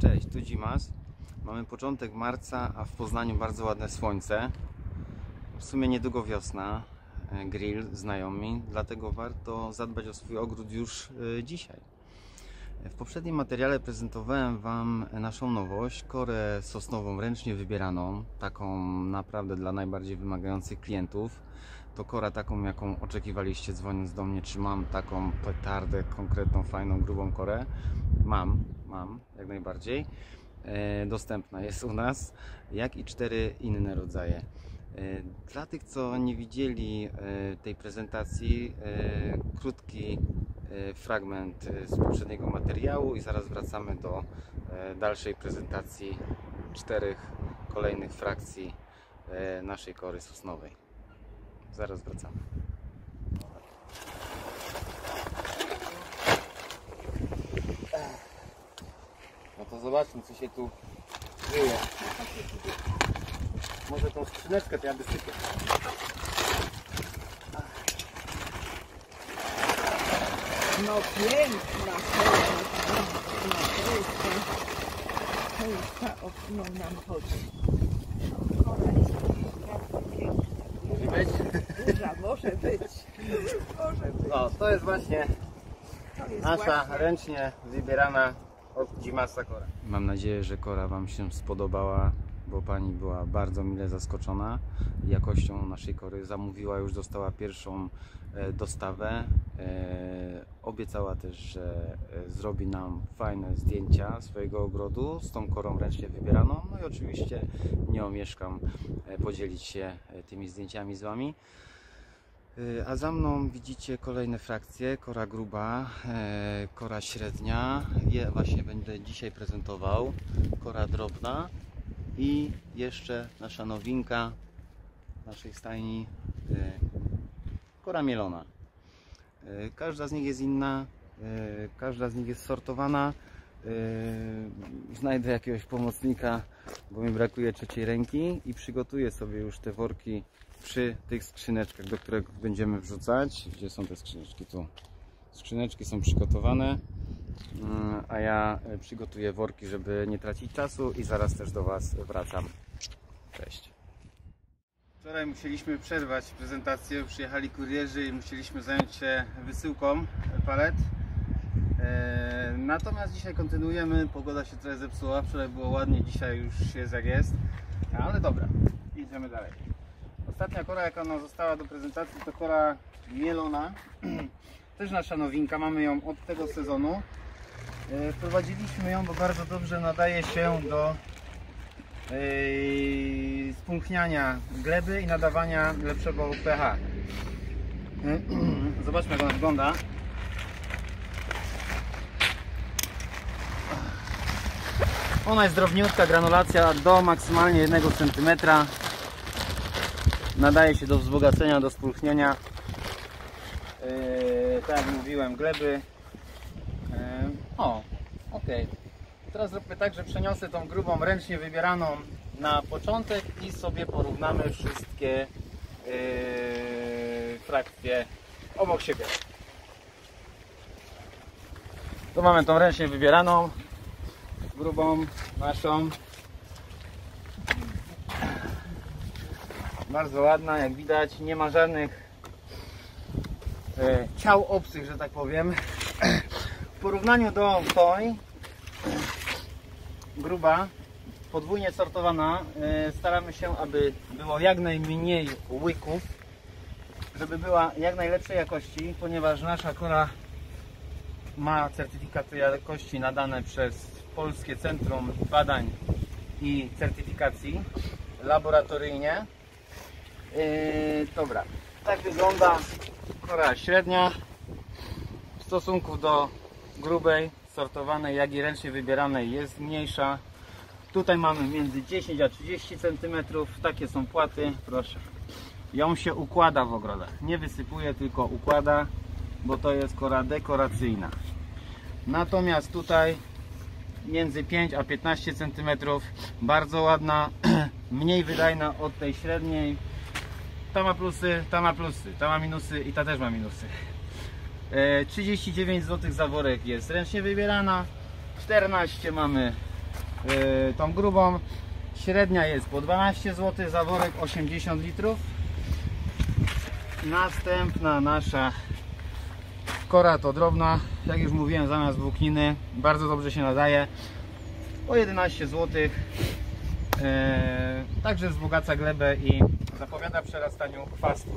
Cześć, tu Dzimas. Mamy początek marca, a w Poznaniu bardzo ładne słońce. W sumie niedługo wiosna, e, grill, znajomi, dlatego warto zadbać o swój ogród już e, dzisiaj. W poprzednim materiale prezentowałem Wam naszą nowość, korę sosnową ręcznie wybieraną, taką naprawdę dla najbardziej wymagających klientów. To kora taką, jaką oczekiwaliście dzwoniąc do mnie, czy mam taką petardę, konkretną, fajną, grubą korę. Mam, mam, jak najbardziej. E, dostępna jest u nas, jak i cztery inne rodzaje. E, Dla tych, co nie widzieli e, tej prezentacji, krótki fragment z poprzedniego materiału i zaraz wracamy do dalszej prezentacji czterech kolejnych frakcji naszej kory sosnowej. Zaraz wracamy. No to zobaczmy, co się tu dzieje. Może tą skrzyneczkę to ja wysypię. No piękna no to jest ta, o którą nam chodzi. No, Może być? duża, może być, może być. No, to jest właśnie To jest nasza właśnie, ręcznie wybierana od Kora. Mam nadzieję, że Kora Wam się spodobała, bo Pani była bardzo mile zaskoczona jakością naszej kory. Zamówiła, już dostała pierwszą e, dostawę. E, Obiecała też, że e, zrobi nam fajne zdjęcia swojego ogrodu z tą korą ręcznie wybieraną. No i oczywiście nie omieszkam podzielić się tymi zdjęciami z Wami. Y, A za mną widzicie kolejne frakcje, kora gruba, e, kora średnia, je właśnie będę dzisiaj prezentował, kora drobna i jeszcze nasza nowinka naszej stajni, e, kora mielona. E, Każda z nich jest inna, każda z nich jest sortowana. E, Znajdę jakiegoś pomocnika, bo mi brakuje trzeciej ręki i przygotuję sobie już te worki przy tych skrzyneczkach, do których będziemy wrzucać. Gdzie są te skrzyneczki? Tu. Skrzyneczki są przygotowane, Mm, a ja e, przygotuję worki, żeby nie tracić czasu i zaraz też do Was wracam. Cześć. Wczoraj musieliśmy przerwać prezentację, przyjechali kurierzy i musieliśmy zająć się wysyłką palet. E, Natomiast dzisiaj kontynuujemy, pogoda się trochę zepsuła, wczoraj było ładnie, dzisiaj już jest jak jest, ale dobra, idziemy dalej. Ostatnia kora jaka nam została do prezentacji to kora mielona, też nasza nowinka, mamy ją od tego sezonu. E, Wprowadziliśmy ją, bo bardzo dobrze nadaje się do yy, spulchniania gleby i nadawania lepszego pH. Zobaczmy jak ona wygląda. Ona jest drobniutka, granulacja do maksymalnie 1 cm. Nadaje się do wzbogacenia, do spulchnienia. Yy, tak jak mówiłem, gleby. Yy, o, ok. Teraz zróbmy tak, że przeniosę tą grubą, ręcznie wybieraną na początek i sobie porównamy wszystkie yy, frakcje obok siebie. Tu mamy tą ręcznie wybieraną, grubą, naszą. Bardzo ładna, jak widać, nie ma żadnych e, ciał obcych, że tak powiem. W porównaniu do tej gruba, podwójnie sortowana, e, staramy się, aby było jak najmniej łyków, żeby była jak najlepszej jakości, ponieważ nasza kora ma certyfikaty jakości nadane przez Polskie Centrum Badań i Certyfikacji laboratoryjnie. Yy, dobra, tak wygląda kora średnia w stosunku do grubej, sortowanej, jak i ręcznie wybieranej jest mniejsza. Tutaj mamy między 10 a 30 cm, takie są płaty, proszę. Ją się układa w ogrodach, nie wysypuje, tylko układa, bo to jest kora dekoracyjna. Natomiast tutaj między 5 a 15 cm, bardzo ładna, mniej wydajna od tej średniej. Ta ma plusy, ta ma plusy, ta ma minusy i ta też ma minusy. E, 39 zł za worek jest ręcznie wybierana, 14 mamy Yy, tą grubą średnia jest po 12 zł, za worek 80 litrów. Następna nasza kora to drobna, jak już mówiłem zamiast włókniny, bardzo dobrze się nadaje, po 11 zł. Eee, także wzbogaca glebę i zapowiada przerastaniu chwastu.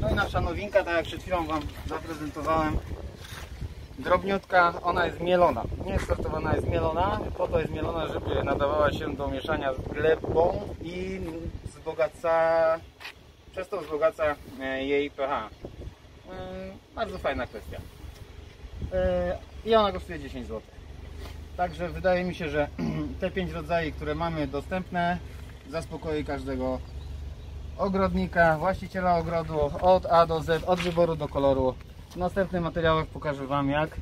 No i nasza nowinka, tak jak przed chwilą Wam zaprezentowałem, drobniutka, ona jest mielona. Nie sortowana jest mielona, po to jest mielona, żeby nadawała się do mieszania z glebą i wzbogaca, przez to wzbogaca e, jej pH. E, Bardzo fajna kwestia. E, I ona kosztuje 10 zł. Także wydaje mi się, że te 5 rodzajów, które mamy dostępne, zaspokoi każdego ogrodnika, właściciela ogrodu od A do Z, od wyboru do koloru. W następnych materiałach pokażę Wam jak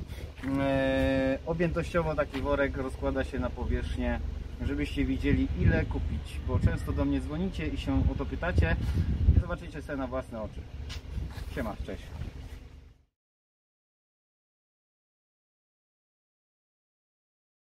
e, objętościowo taki worek rozkłada się na powierzchnię, żebyście widzieli ile kupić, bo często do mnie dzwonicie i się o to pytacie i zobaczycie sobie na własne oczy. Siema, cześć.